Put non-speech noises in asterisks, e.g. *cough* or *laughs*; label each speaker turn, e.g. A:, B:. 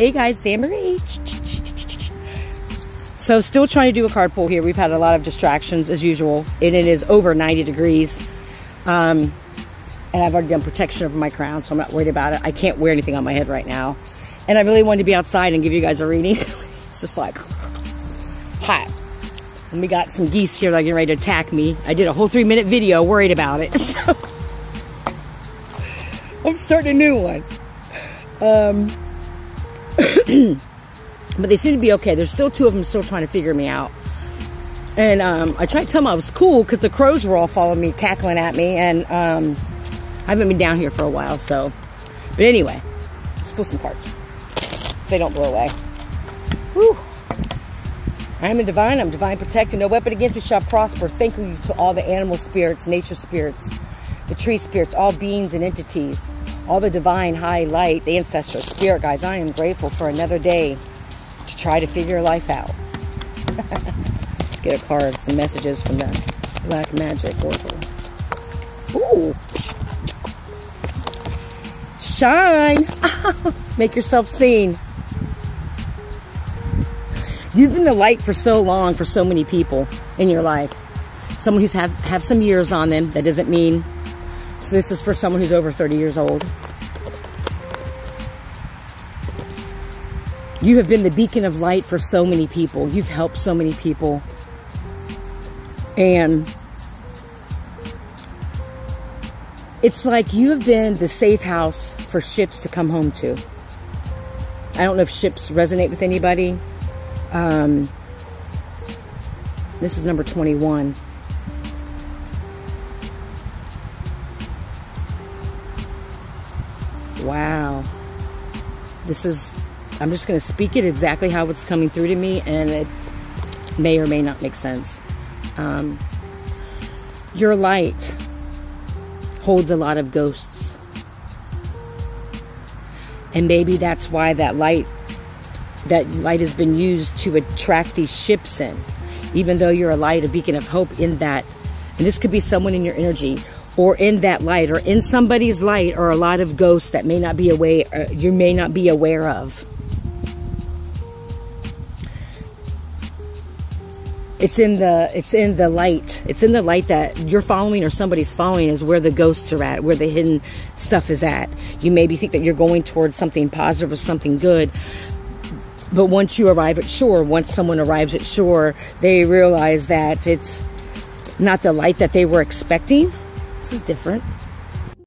A: Hey guys, AnnMarie. So still trying to do a card pull here. We've had a lot of distractions as usual. And it is over 90 degrees. Um, and I've already done protection over my crown, so I'm not worried about it. I can't wear anything on my head right now. And I really wanted to be outside and give you guys a reading. *laughs* it's just like hot. And we got some geese here that are getting ready to attack me. I did a whole three minute video worried about it. *laughs* So I'm starting a new one. Um, *clears throat* but they seem to be okay. There's still two of them still trying to figure me out. And um, I tried to tell them I was cool because the crows were all following me, cackling at me. And um, I haven't been down here for a while, so. But anyway, let's pull some cards. If they don't blow away. Whew. I am a divine. I'm divine protected. No weapon against me shall prosper. Thank you to all the animal spirits, nature spirits, the tree spirits, all beings and entities, all the divine high lights, ancestors, spirit guides. I am grateful for another day to try to figure life out. *laughs* Let's get a card, some messages from the Black Magic Oracle. Ooh. Shine. *laughs* Make yourself seen. You've been the light for so long for so many people in your life. Someone who's have, have some years on them. That doesn't mean, so this is for someone who's over 30 years old. You have been the beacon of light for so many people. You've helped so many people. And it's like you have been the safe house for ships to come home to. I don't know if ships resonate with anybody. Um, this is number 21. Wow. This is, I'm just going to speak it exactly how it's coming through to me, and it may or may not make sense. Um, your light holds a lot of ghosts. And maybe that's why that light that light has been used to attract these ships in. Even though you're a light, a beacon of hope in that. And this could be someone in your energy or in that light or in somebody's light or a lot of ghosts that may not be aware uh, you may not be aware of. It's in the it's in the light. It's in the light that you're following or somebody's following is where the ghosts are at, where the hidden stuff is at. You maybe think that you're going towards something positive or something good, but once you arrive at shore, once someone arrives at shore, they realize that it's not the light that they were expecting. This is different.